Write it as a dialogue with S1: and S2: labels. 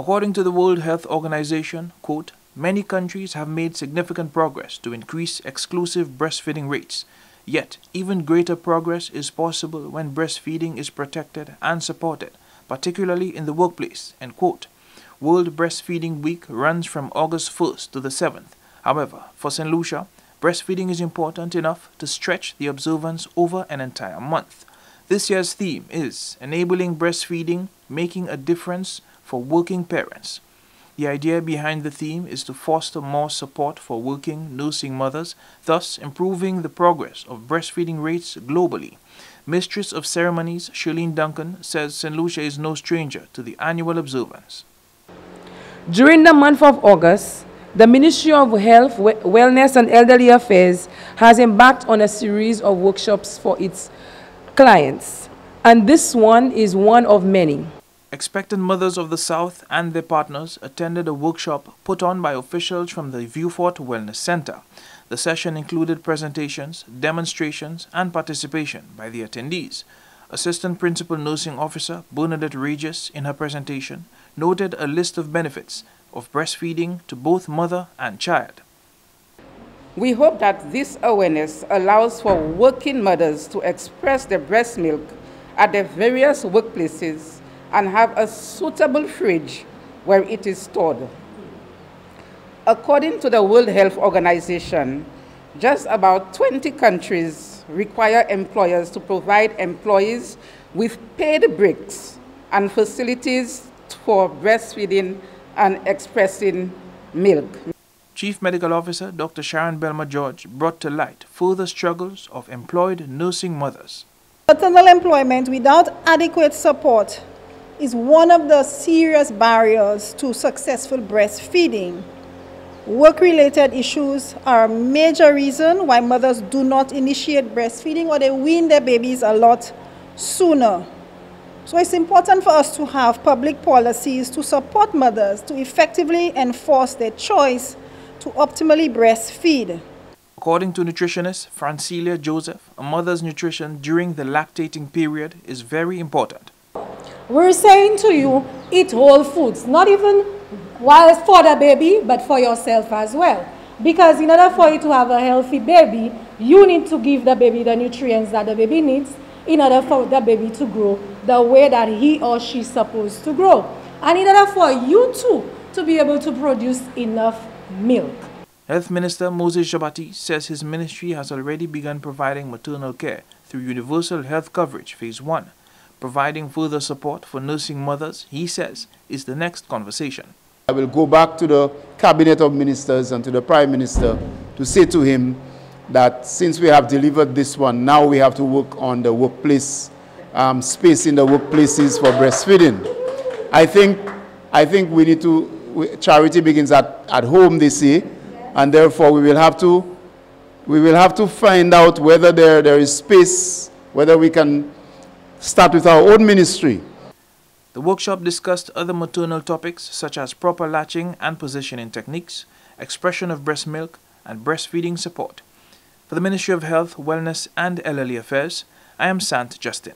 S1: According to the World Health Organization, quote, many countries have made significant progress to increase exclusive breastfeeding rates. Yet, even greater progress is possible when breastfeeding is protected and supported, particularly in the workplace, end quote. World Breastfeeding Week runs from August 1st to the 7th. However, for St. Lucia, breastfeeding is important enough to stretch the observance over an entire month. This year's theme is Enabling Breastfeeding, Making a Difference for Working Parents. The idea behind the theme is to foster more support for working nursing mothers, thus improving the progress of breastfeeding rates globally. Mistress of Ceremonies Shirlene Duncan says St. Lucia is no stranger to the annual observance.
S2: During the month of August, the Ministry of Health, Wellness and Elderly Affairs has embarked on a series of workshops for its clients, and this one is one of many.
S1: Expectant mothers of the South and their partners attended a workshop put on by officials from the Vieux Fort Wellness Center. The session included presentations, demonstrations, and participation by the attendees. Assistant Principal Nursing Officer Bernadette Regis, in her presentation, noted a list of benefits of breastfeeding to both mother and child.
S3: We hope that this awareness allows for working mothers to express their breast milk at their various workplaces and have a suitable fridge where it is stored. According to the World Health Organization, just about 20 countries require employers to provide employees with paid breaks and facilities for breastfeeding and expressing milk.
S1: Chief Medical Officer Dr. Sharon Belmar George brought to light further struggles of employed nursing mothers.
S4: Maternal employment without adequate support is one of the serious barriers to successful breastfeeding. Work-related issues are a major reason why mothers do not initiate breastfeeding or they wean their babies a lot sooner. So it's important for us to have public policies to support mothers to effectively enforce their choice to optimally breastfeed.
S1: According to nutritionist Francilia Joseph, a mother's nutrition during the lactating period is very important.
S5: We're saying to you, eat whole foods, not even while for the baby, but for yourself as well. Because in order for you to have a healthy baby, you need to give the baby the nutrients that the baby needs in order for the baby to grow the way that he or she is supposed to grow. And in order for you too to be able to produce enough milk.
S1: Health Minister Moses Jn Baptiste says his ministry has already begun providing maternal care through Universal Health Coverage Phase 1. Providing further support for nursing mothers, he says, is the next conversation.
S6: I will go back to the Cabinet of Ministers and to the Prime Minister to say to him that since we have delivered this one, now we have to work on the workplace, um, space in the workplaces for breastfeeding. I think, I think we need to, we, charity begins at, at home, they say, and therefore we will have to, we will have to find out whether there, there is space, whether we can start with our own ministry
S1: the workshop discussed other maternal topics such as proper latching and positioning techniques, expression of breast milk, and breastfeeding support. For the Ministry of Health, Wellness and Elderly Affairs, I am Sant Justin.